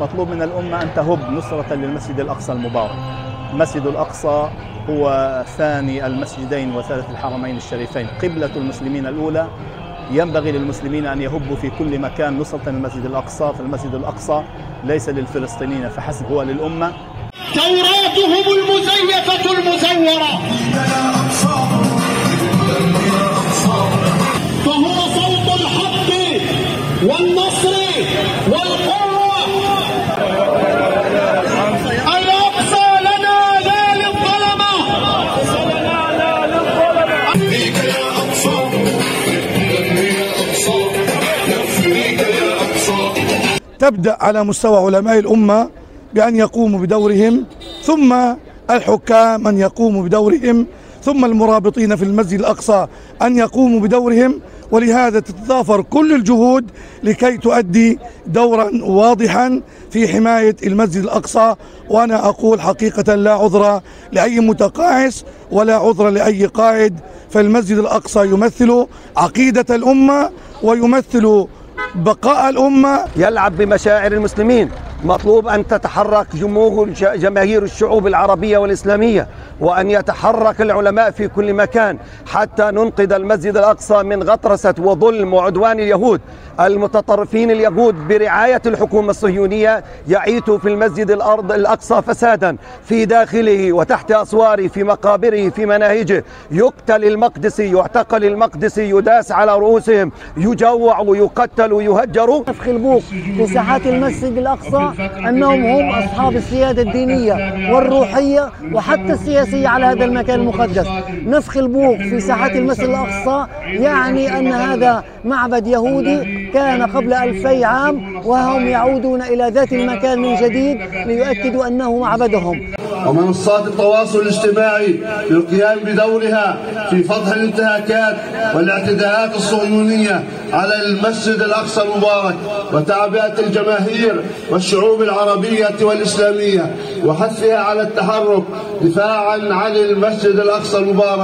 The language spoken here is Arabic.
مطلوب من الأمة أن تهب نصرة للمسجد الأقصى المبارك. المسجد الأقصى هو ثاني المسجدين وثالث الحرمين الشريفين. قبلة المسلمين الأولى ينبغي للمسلمين أن يهبوا في كل مكان نصرة للمسجد الأقصى. فالمسجد الأقصى ليس للفلسطينيين فحسب هو للأمة. توراتهم المزيفة المزورة. فهو صوت الحق والنصر والقوة. الأقصى لنا لا للظلمة. فيك يا أقصى. يا أقصى. يكفيك يا أقصى. تبدأ على مستوى علماء الأمة بأن يقوموا بدورهم ثم الحكام أن يقوموا بدورهم ثم المرابطين في المسجد الأقصى أن يقوموا بدورهم. ولهذا تتضافر كل الجهود لكي تؤدي دورا واضحا في حماية المسجد الأقصى. وأنا أقول حقيقة لا عذر لأي متقاعس ولا عذر لأي قائد فالمسجد الأقصى يمثل عقيدة الأمة ويمثل بقاء الأمة. يلعب بمشاعر المسلمين. مطلوب أن تتحرك جمهور جماهير الشعوب العربية والإسلامية وأن يتحرك العلماء في كل مكان حتى ننقذ المسجد الأقصى من غطرسة وظلم وعدوان اليهود. المتطرفين اليهود برعاية الحكومة الصهيونية يعيثوا في المسجد الأرض الأقصى فسادا في داخله وتحت أسواره في مقابره في مناهجه. يقتل المقدسي يعتقل المقدسي يداس على رؤوسهم يجوع ويقتل ويهجر في ساحات المسجد الأقصى أنهم هم أصحاب السيادة الدينية والروحية وحتى السياسية على هذا المكان المقدس. نفخ البوق في ساحات المسجد الأقصى يعني أن هذا معبد يهودي كان قبل ألفي عام وهم يعودون إلى ذات المكان من جديد ليؤكدوا أنه معبدهم. ومنصات التواصل الاجتماعي للقيام بدورها في فضح الانتهاكات والاعتداءات الصهيونية على المسجد الأقصى المبارك وتعبئة الجماهير والشعوب العربية والإسلامية وحثها على التحرك دفاعا عن المسجد الأقصى المبارك.